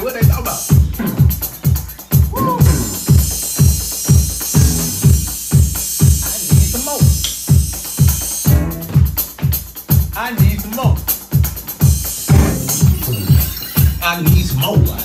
what they talking about? Woo. I need some more. I need some more. I need some more.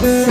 Thank